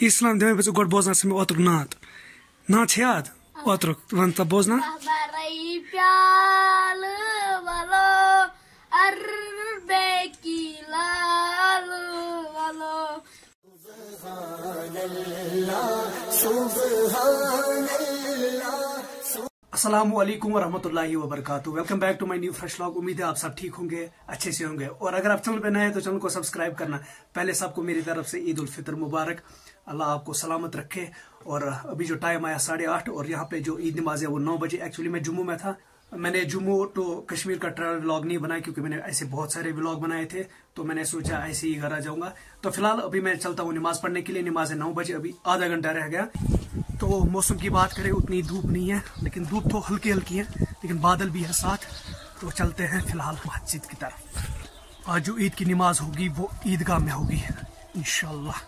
İslam demek biz gol bozna simi otruk naat. Naat yad otruk vanta bozna. Kabarayı piyalı. असलम वरहमतुल्लाहि वबरकातुहू welcome back to my new fresh vlog उम्मीद है आप सब ठीक होंगे, अच्छे से होंगे। और अगर आप चैनल पे नए हैं तो चैनल को सब्सक्राइब करना। पहले सबको मेरी तरफ़ से ईद उल फितर मुबारक। अल्लाह आपको सलामत रखे। और अभी जो टाइम आया साढ़े आठ, और यहाँ पे जो ईद नमाज़ है, वो नौ बजे। एक्चुअली मैं जुम्मू में था। मैंने जुम्मू टू कश्मीर का ट्रैवल व्लॉग नहीं बनाया, क्योंकि मैंने ऐसे बहुत सारे व्लॉग बनाए थे। तो मैंने सोचा, ऐसे ही घर आ जाऊँगा। तो फ़िलहाल अभी मैं चलता हूँ नमाज़ पढ़ने के लिए। नमाज़ है नौ बजे अभी। आधा घंटा रह गया। तो मौसम की बात करें उतनी धूप नहीं है लेकिन धूप तो हल्की हल्की है लेकिन बादल भी है साथ। तो चलते हैं फ़िलहाल मस्जिद की तरफ़। आज जो ईद की नमाज़ होगी वो ईदगाह में होगी इंशाल्लाह।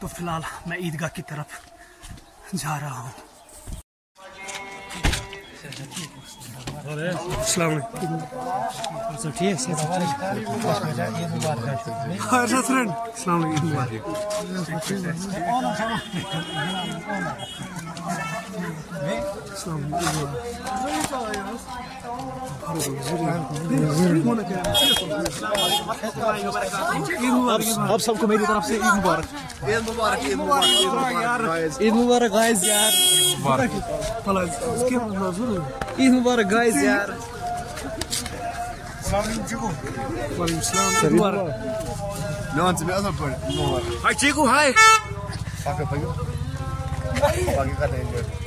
तो फ़िलहाल मैं ईदगाह की तरफ़ जा रहा हूँ ठीक हाँ, e sabe como é que está a ser ir embora? Ir embora, ir embora, ir embora, ir embora, guys, e embora. Fala, o que é que nós vamos? Ir embora, guys, e Salam, chico. Salam, ir embora. Não, antes de e não pode. Ir embora. Hi, chico, hi. Paga, paga. Paga, cadê ele?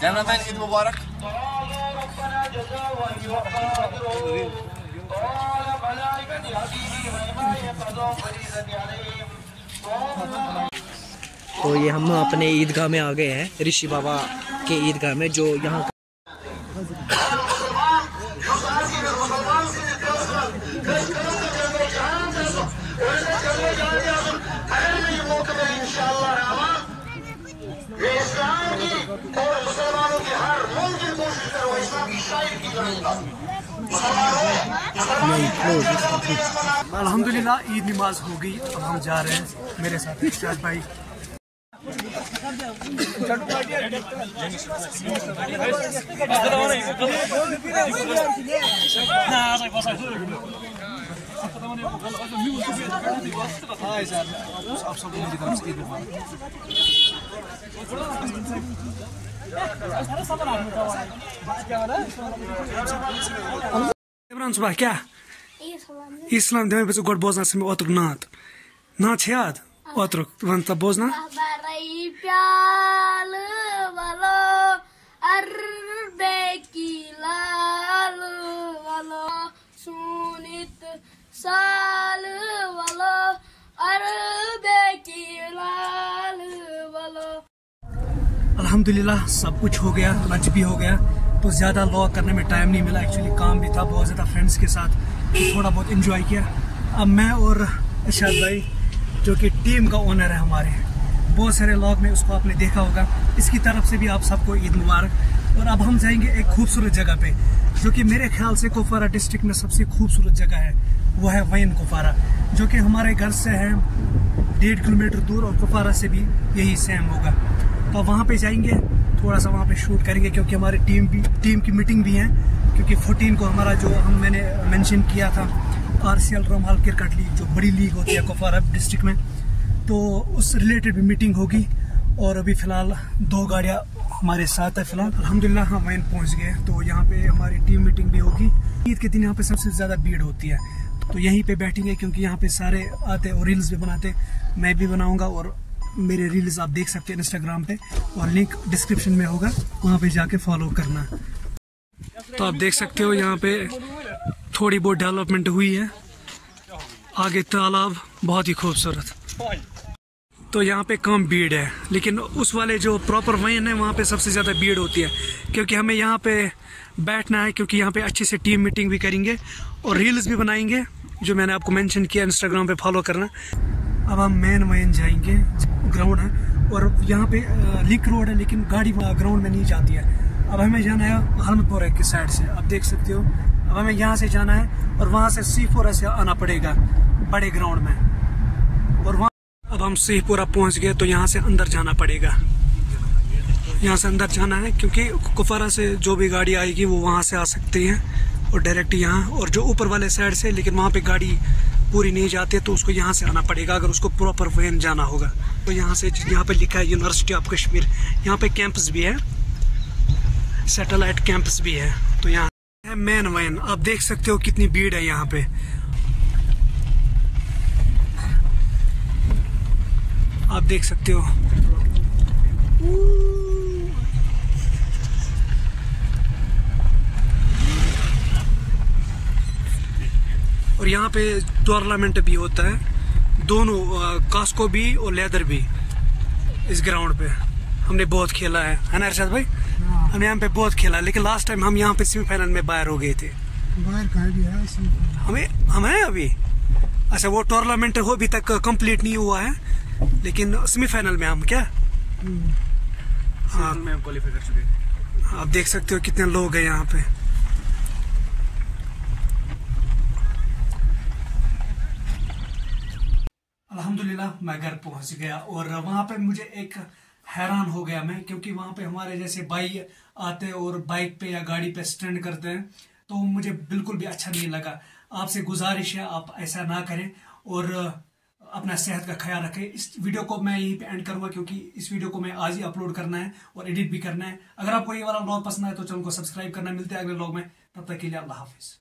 Jonathan Eid Mubarak. तो ये हम अपने ईदगाह में आ गए हैं, ऋषि बाबा के ईदगाह में, जो यहाँ अल्हम्दुलिल्लाह ईद नमाज़ हो गई अब हम जा रहे हैं मेरे साथ इर्शाद भाई। इमरान सुबह क्या इस्लाम दिमे बस गोड बोजना से ओतुक नात नात छ याद ओतुक वन तब बोजना बरई सब कुछ हो गया लंच भी हो गया तो ज़्यादा लॉग करने में टाइम नहीं मिला. एक्चुअली काम भी था, बहुत ज़्यादा फ्रेंड्स के साथ थोड़ा बहुत इंजॉय किया. अब मैं और इरशाद भाई, जो कि टीम का ओनर है हमारे, बहुत सारे लॉग में उसको आपने देखा होगा. इसकी तरफ़ से भी आप सबको ईद मुबारक. और अब हम जाएँगे एक खूबसूरत जगह पे, जो कि मेरे ख्याल से कुपवारा डिस्ट्रिक्ट में सबसे खूबसूरत जगह है. वो है वैन कुपवारा जो कि हमारे घर से है डेढ़ किलोमीटर दूर और कुपवारा से भी यही सेम होगा. तो वहाँ पे जाएँगे थोड़ा सा वहाँ पे शूट करेंगे क्योंकि हमारी टीम भी टीम की मीटिंग भी है, क्योंकि 14 को हमारा जो हम मैंने मेंशन किया था आर सी एल रोमाल क्रिकेट लीग जो बड़ी लीग होती है कुपवारा डिस्ट्रिक्ट में तो उस रिलेटेड भी मीटिंग होगी और अभी फ़िलहाल दो गाड़ियाँ हमारे साथ है फ़िलहाल। अलहमदिल्ला हम वैन पहुँच गए तो यहाँ पे हमारी टीम मीटिंग भी होगी। ईद के दिन यहाँ पे सबसे ज़्यादा भीड़ होती है तो यहीं पे बैठेंगे क्योंकि यहाँ पे सारे आते और रील्स भी बनाते मैं भी बनाऊँगा और मेरे रील्स आप देख सकते हैं इंस्टाग्राम पे और लिंक डिस्क्रिप्शन में होगा, वहाँ पे जाके फॉलो करना। तो आप देख सकते हो यहाँ पे थोड़ी बहुत डेवलपमेंट हुई है। आगे तालाब, बहुत ही खूबसूरत। तो यहाँ पे कम भीड़ है, लेकिन उस वाले जो प्रॉपर वैन है, वहाँ पे सबसे ज़्यादा भीड़ होती है। क्योंकि हमें यहाँ पे बैठना है, क्योंकि यहाँ पे अच्छे से टीम मीटिंग भी करेंगे और रील्स भी बनाएँगे, जो मैंने आपको मेंशन किया इंस्टाग्राम पे फॉलो करना। अब हम मेन वैन जाएँगे ग्राउंड है, और यहाँ पे लिंक रोड है, लेकिन गाड़ी ग्राउंड में नहीं जाती है। अब हमें जाना है हलमतपुर की साइड से, आप देख सकते हो। अब हमें यहाँ से जाना है, और वहाँ से सीपुरा से आना पड़ेगा, बड़े ग्राउंड में। और वहाँ, अब हम सीपुरा पहुँच गए तो यहाँ से अंदर जाना पड़ेगा। यहाँ से अंदर जाना है, क्योंकि कुफारा से जो भी गाड़ी आएगी, वो वहाँ से आ सकती है, और डायरेक्ट यहाँ, और जो ऊपर वाले साइड से, लेकिन वहाँ पे गाड़ी पूरी नहीं जाती है तो उसको यहाँ से आना पड़ेगा। अगर उसको प्रॉपर वैन जाना होगा तो यहाँ से यहाँ पे लिखा है यूनिवर्सिटी ऑफ़ कश्मीर यहाँ पे कैंपस भी है सैटेलाइट कैंपस भी है तो यहाँ है मेन वैन आप देख सकते हो कितनी भीड़ है यहाँ पे। आप देख सकते हो। और यहाँ पे टूर्नामेंट भी होता है। दोनों कास्को भी और लेदर भी इस ग्राउंड पे। हमने बहुत खेला है। है ना अरशद भाई? हमने यहाँ पे बहुत खेला लेकिन लास्ट टाइम हम यहाँ पे सेमीफाइनल में बाहर हो गए थे। बाहर कहाँ भी है हमें हम हैं अभी। अच्छा वो टूर्नामेंट हो अभी तक कंप्लीट नहीं हुआ है लेकिन सेमीफाइनल में हम क्या? हाँ। में हम क्वालिफाई कर चुके हैं। आप देख सकते हो कितने लोग हैं यहाँ पे। मैं घर पहुँच गया और वहाँ पे मुझे एक हैरान हो गया मैं, क्योंकि वहाँ पे हमारे जैसे भाई आते हैं और बाइक पे या गाड़ी पे स्टैंड करते हैं तो मुझे बिल्कुल भी अच्छा नहीं लगा। आपसे गुजारिश है, आप ऐसा ना करें और अपना सेहत का ख्याल रखें। इस वीडियो को मैं यहीं पे एंड करूँगा, क्योंकि इस वीडियो को मैं आज ही अपलोड करना है और एडिट भी करना है। अगर आपको ये वाला ब्लॉग पसंद आए तो चैनल को सब्सक्राइब करना, मिलते हैं अगले ब्लॉग में। तब तक के लिए अल्लाह हाफिज।